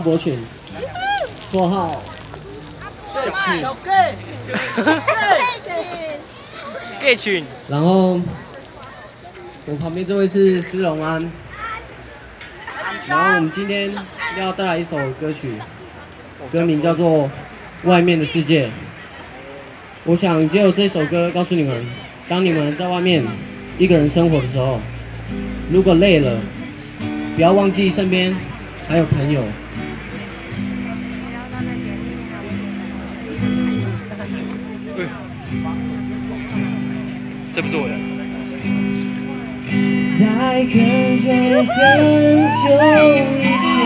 博群，绰号小 gay，gay 群，然后我旁边这位是施荣安，然后我们今天要带来一首歌曲，歌名叫做《外面的世界》。我想借由这首歌告诉你们，当你们在外面一个人生活的时候，如果累了，不要忘记身边还有朋友。对这不是我的。在很久很久以前，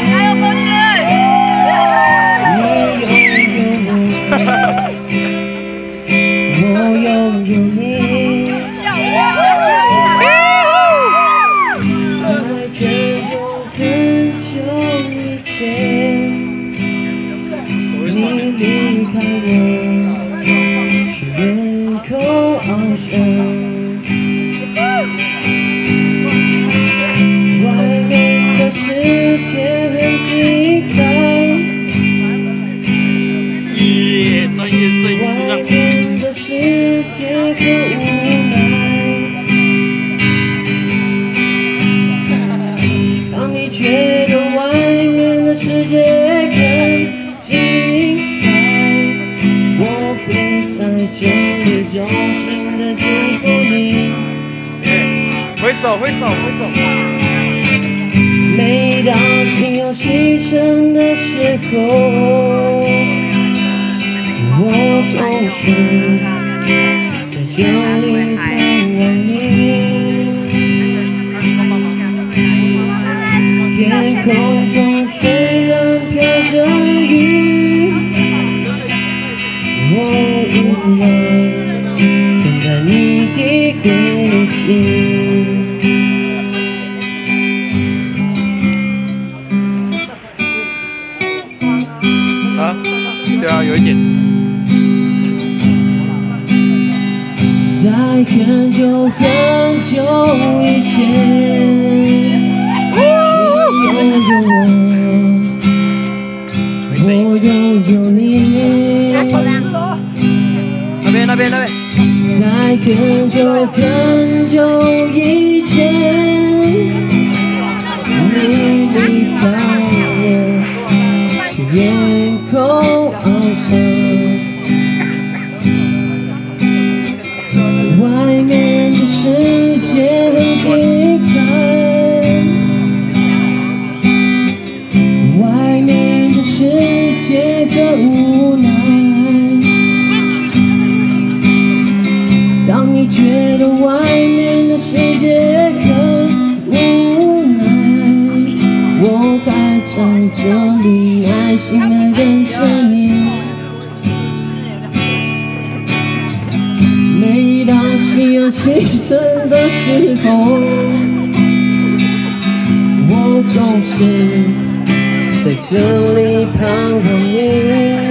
手挥手挥手。每当心要牺牲的时候，我总是在这里盼望你。天空中虽然飘着雨，我依然等待你的归期。很久很久以前，你拥有我，我拥有你。那边那边那边。在很久很久以前，你离开我，去远空翱翔。你觉得外面的世界很无奈，我还在这里耐心的等着你。每当夕阳西沉的时候，我总是在这里盼望你。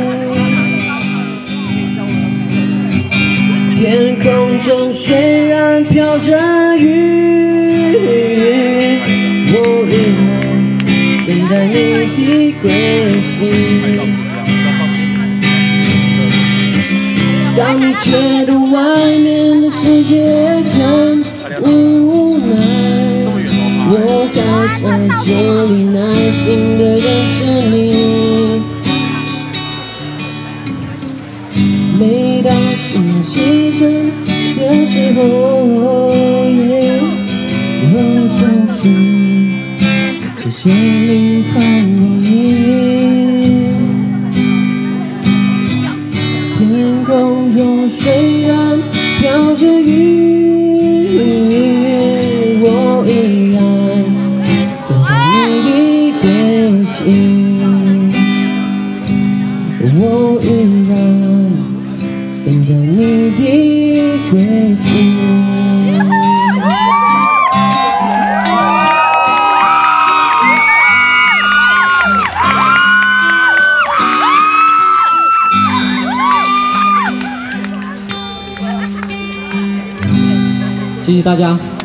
空中虽然飘着雨，我依然等待你的归期。当你觉得外面的世界很无奈，我还在这里耐心的等着你。时候，我总是在这里盼望你。天空中虽然飘着雨，我依然等待你的归期。我依然等待你的归谢谢大家。